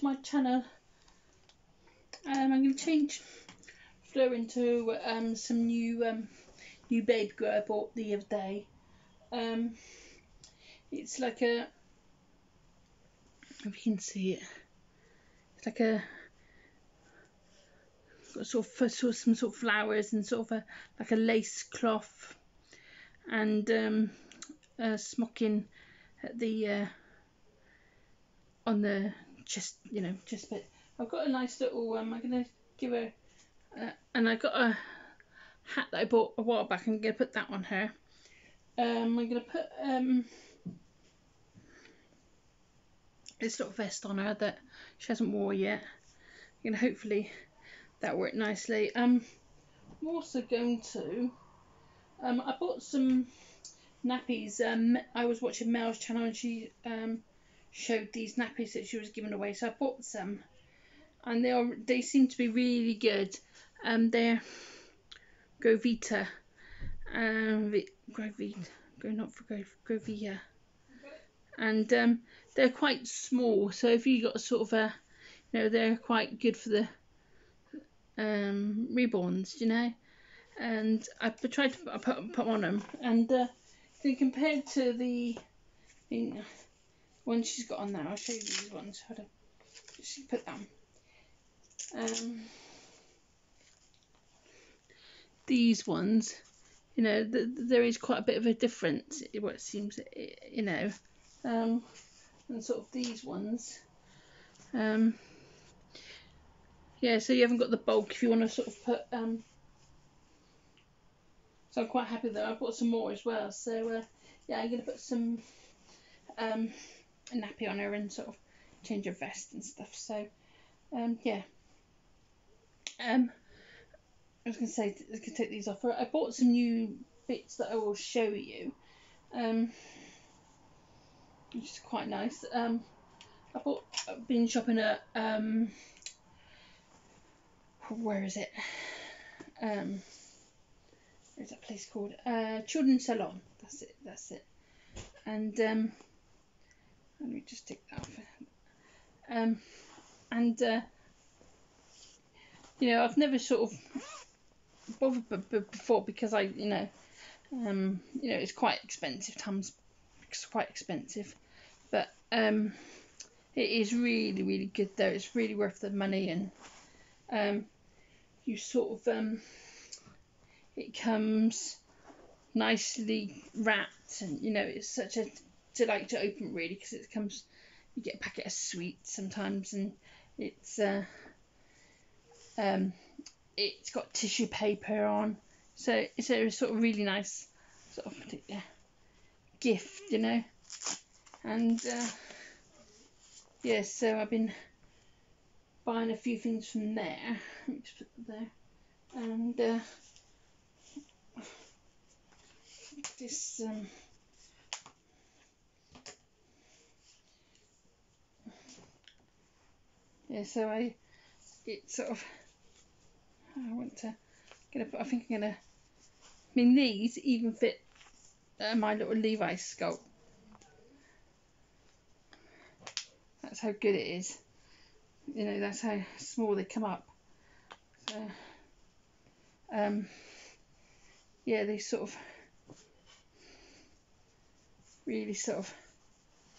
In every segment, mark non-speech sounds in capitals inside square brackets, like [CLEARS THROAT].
to my channel. Um, I'm going to change Fleur into um, some new um, new baby grow I bought the other day. Um, it's like a, if you can see it, it's like a got sort of, sort of some sort of flowers and sort of a like a lace cloth and um, a smocking at the uh, on the chest, you know, chest bit. I've got a nice little. Um, I'm gonna give her, uh, and I got a hat that I bought a while back. I'm gonna put that on her. Um, I'm gonna put um this little vest on her that she hasn't wore yet. Gonna hopefully that work nicely. Um, I'm also going to. Um, I bought some nappies. Um, I was watching Mel's channel and she um, showed these nappies that she was giving away, so I bought some, and they are they seem to be really good. Um, they're GroVia, um, GroVia, go not for GroVia, and um, they're quite small. So if you got sort of a, you know, they're quite good for the um, reborns, you know. And I tried to put, put on them, and uh, compared to the, the one she's got on now, I'll show you these ones. Hold on, just put them. Um, these ones, you know, th there is quite a bit of a difference. What it seems, you know, um, and sort of these ones. Um, yeah, so you haven't got the bulk if you want to sort of put. Um, so I'm quite happy that I bought some more as well. So uh, yeah, I'm going to put some um, nappy on her and sort of change her vest and stuff. So um, yeah. Um, I was going to say I can take these off. I bought some new bits that I will show you. Um, which is quite nice. Um, I bought. I've been shopping at um, where is it? Um, there's a place called uh, Children's Salon. That's it. That's it. And um, let me just take that off. Um, and uh, you know, I've never sort of bothered before because I, you know, um, you know, it's quite expensive. Tums, it's quite expensive, but um, it is really, really good though. It's really worth the money and um, you sort of um, it comes nicely wrapped and you know it's such a delight to open really because it comes you get a packet of sweets sometimes and it's uh, um, it's got tissue paper on so it's a sort of really nice sort of yeah, gift you know and uh, yeah so I've been buying a few things from there. Let me just put there. And uh, this um, yeah, so I it sort of I want to get a, I think I'm gonna I mean these even fit uh, my little Levi's sculpt. That's how good it is. You know that's how small they come up. So um yeah they sort of really sort of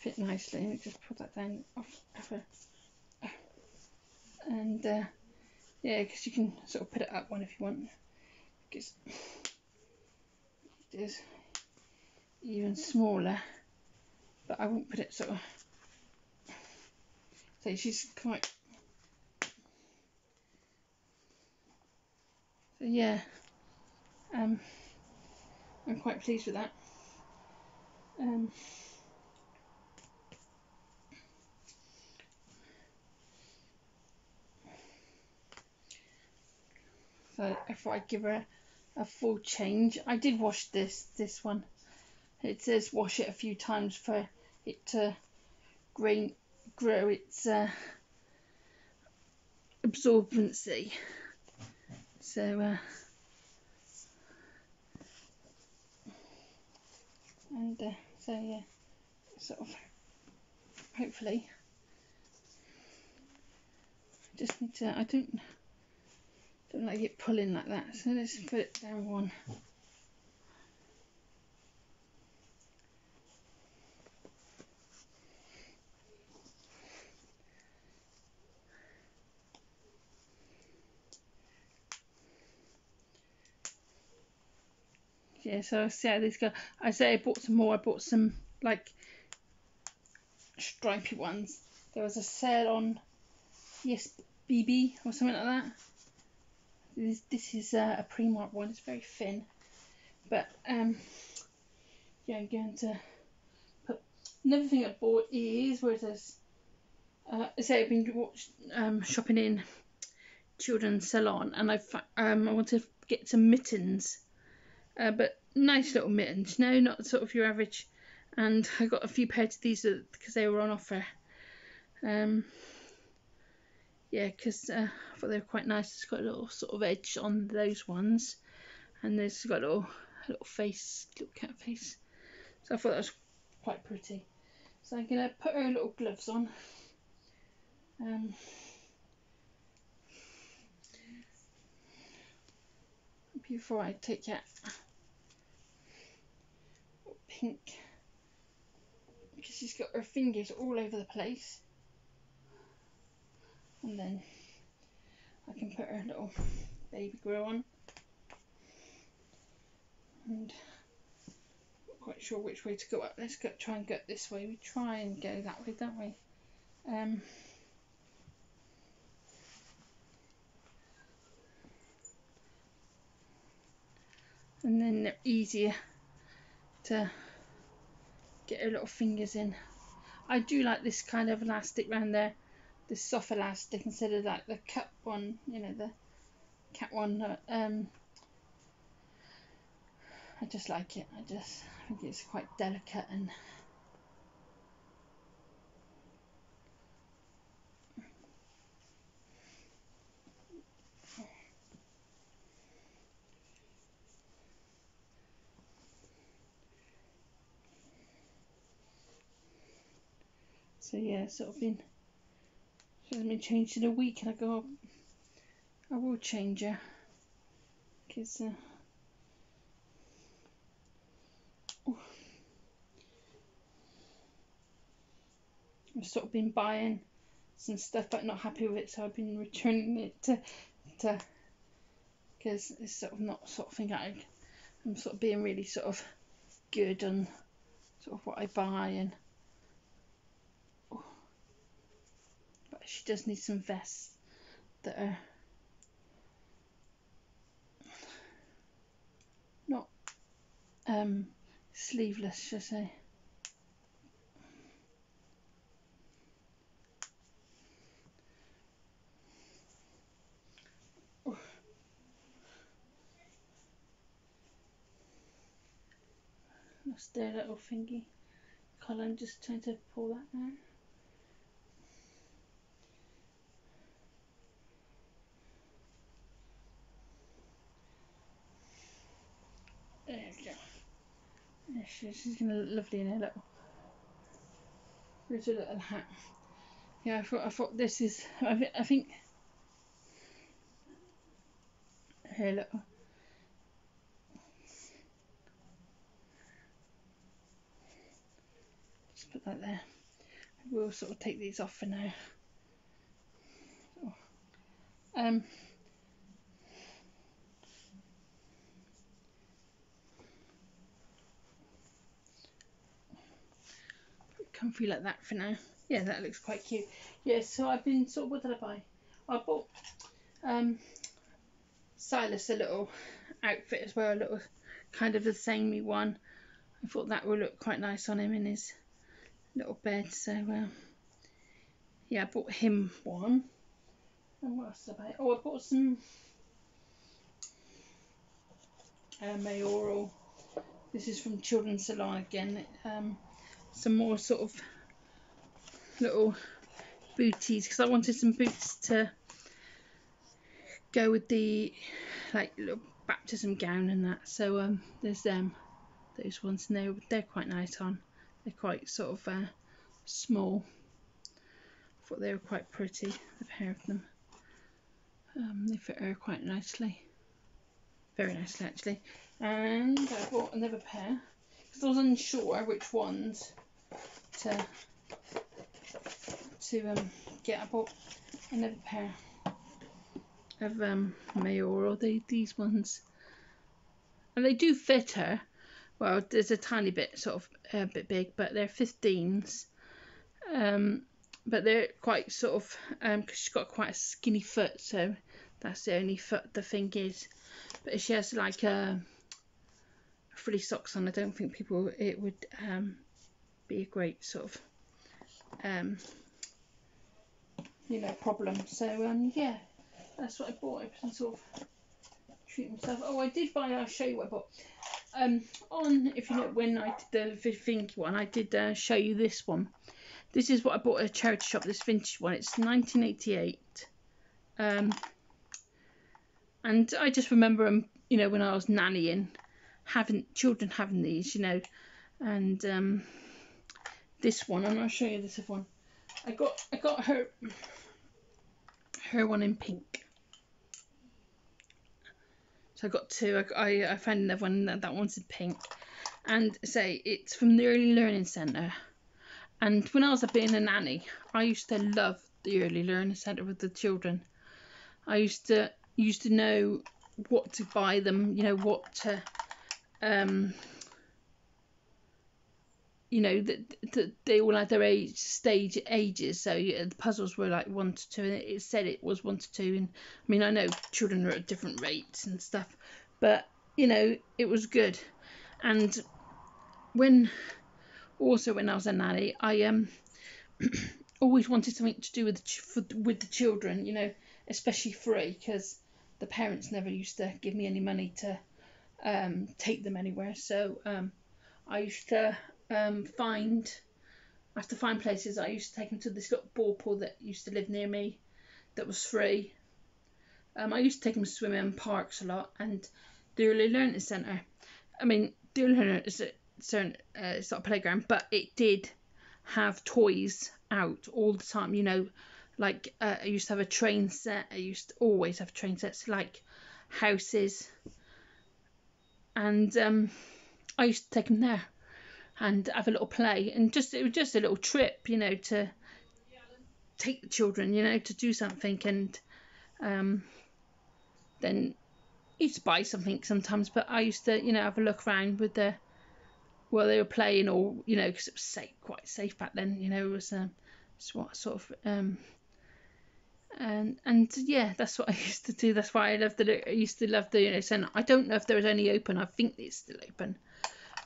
fit nicely. And just put that down off, a, and uh, yeah because you can sort of put it up one if you want. Because it is even smaller but I won't put it sort of so she's quite so yeah um I'm quite pleased with that. Um so if I give her a full change I did wash this this one it says wash it a few times for it to grain grow its uh, absorbency. So, uh, and uh, so yeah, sort of hopefully I just need to. I don't don't like it pulling like that. So let's put it down one. yeah, so I'll see how these go. I say I bought some more. I bought some like stripy ones. There was a sale on Yes BB or something like that. This this is a, a Primark one. It's very thin, but um yeah, I'm going to put another thing I bought is where it says uh, say I've been um, shopping in children's salon and I um I want to get some mittens uh, but nice little mittens, no, not sort of your average. And I got a few pairs of these because they were on offer. Um, yeah, because uh, I thought they were quite nice. It's got a little sort of edge on those ones, and there's got a little, a little face, little cat face. So I thought that was quite pretty. So I'm gonna put her little gloves on. Um, before I take it pink because she's got her fingers all over the place and then I can put her little baby grill on. And not quite sure which way to go up. Let's go try and go this way. We try and go that way don't we? Um, and then they're easier to get her little fingers in. I do like this kind of elastic round there, soft elastic instead of like the cut one, you know, the cat one. Um, I just like it. I just think it's quite delicate and So yeah, sort of been hasn't been changed in a week, and I go, I will change her because. Uh, I've sort of been buying some stuff but not happy with it, so I've been returning it to to because it's sort of not sort of thing I I'm sort of being really sort of good on sort of what I buy and she does need some vests that are not um, sleeveless, should I say. That's their little thingy collar. I'm just trying to pull that down. she's gonna look lovely in her little, with little hat. Yeah, I thought I thought this is. I, th- I think her little. Just put that there. We'll sort of take these off for now. Um. Comfy like that for now. Yeah, that looks quite cute. Yeah, so I've been sort of, what did I buy? I bought um, Silas a little outfit as well, a little kind of the samey one. I thought that would look quite nice on him in his little bed. So, uh, yeah, I bought him one. And what else did I buy? Oh, I bought some uh, mayoral. This is from Children's Salon again. Um, some more sort of little booties because I wanted some boots to go with the like little baptism gown and that so um there's them those ones and they're, they're quite nice on they're quite sort of uh, small I thought they were quite pretty the pair of them Um, they fit her quite nicely. Very nicely actually. And I bought another pair because I was unsure which ones to to um, get. I bought another pair of um, Mayoral. They these ones, and they do fit her. Well, there's a tiny bit sort of a bit big, but they're 15s. Um, but they're quite sort of um because she's got quite a skinny foot, so that's the only foot the thing is. But if she has like a frilly socks on, I don't think people it would um be a great sort of um you know problem. So um yeah, that's what I bought. I can sort of treat myself. Oh, I did buy. I'll show you what I bought. Um, on if you know when I did the vintage one, I did uh, show you this one. This is what I bought at a charity shop. This vintage one. It's 1988. Um, and I just remember um, you know, when I was nannying, having children having these, you know, and um, this one, and I'll show you this one. I got I got her her one in pink. So I got two. I, I, I found another one that, that one's in pink, and say it's from the Early Learning Centre. And when I was a being a nanny, I used to love the Early Learning Centre with the children. I used to used to know what to buy them, you know, what to um you know that the, they all had their age stage ages so yeah, the puzzles were like one to two and it said it was one to two and i mean i know children are at different rates and stuff but you know it was good. And when also when i was a nanny i um [CLEARS THROAT] always wanted something to do with for, with the children you know especially free because the parents never used to give me any money to um, take them anywhere so um, i used to um, find I have to find places. I used to take them to this little ball pool that used to live near me, that was free. Um, I used to take them swimming in parks a lot, and the early learning centre. I mean, the early learning is a certain uh, it's not a playground, but it did have toys out all the time. You know, like uh, I used to have a train set. I used to always have train sets, like houses, and um, I used to take them there and have a little play and just it was just a little trip you know to take the children you know to do something and um, then used to buy something sometimes but I used to you know have a look around with the while they were playing or you know because it was safe quite safe back then you know it was um what sort of um and and yeah that's what I [LAUGHS] used to do. That's why I loved it I used to love the you know I don't know if there was any open. I think it's still open.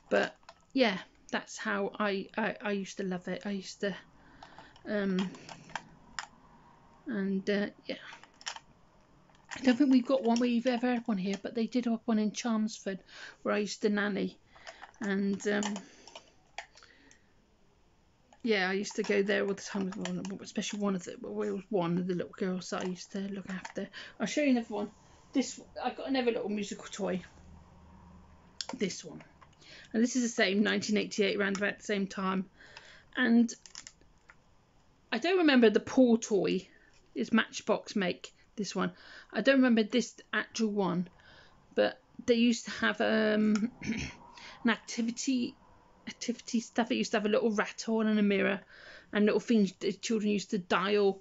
But yeah that's how I, I, I used to love it. I used to, um, and uh, yeah. I don't think we've got one we've ever had one here, but they did have one in Chelmsford where I used to nanny, and um, yeah, I used to go there all the time, especially one of the well, it was one of the little girls that I used to look after. I'll show you another one. This I got another little musical toy. This one and this is the same 1988 around about the same time. And I don't remember the paw toy. Is Matchbox make this one? I don't remember this actual one. But they used to have um, [CLEARS THROAT] an activity activity stuff. It used to have a little rat rattle and a mirror and little things the children used to dial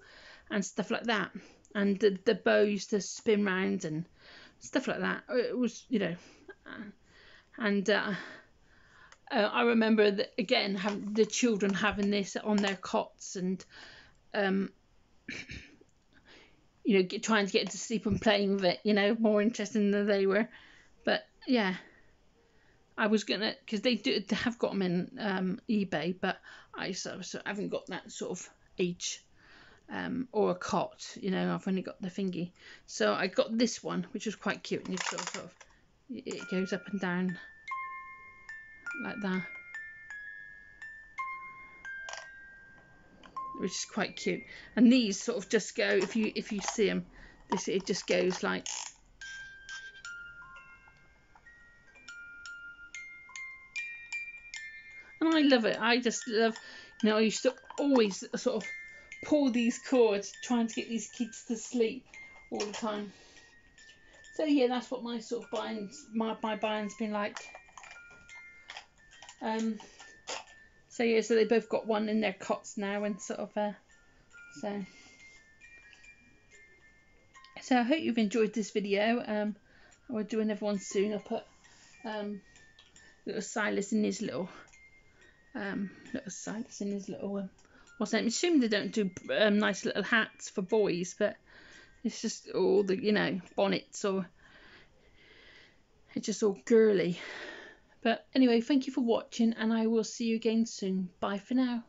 and stuff like that. And the, the bow used to spin round and stuff like that. It was you know and uh, uh, I remember that again having the children having this on their cots and um, [CLEARS THROAT] you know get, trying to get to sleep and playing with it you know more interesting than they were. But yeah. I was gonna because they do they have got them in um, eBay but I sort of, haven't got that sort of age um, or a cot you know I've only got the thingy. So I got this one which was quite cute and you sort of, sort of it goes up and down like that which is quite cute and these sort of just go if you if you see them this it just goes like and I love it I just love you know I used to always sort of pull these cords trying to get these kids to sleep all the time. So yeah, that's what my sort of buying my my buying's been like. Um. So yeah, so they both got one in their cots now, and sort of uh, so. So I hope you've enjoyed this video. Um, we'll do another one soon. I'll put um little Silas in his little um little Silas in his little um, what's that? I'm assuming they don't do um, nice little hats for boys, but it's just all the you know bonnets or it's just all girly. But anyway, thank you for watching, and I will see you again soon. Bye for now.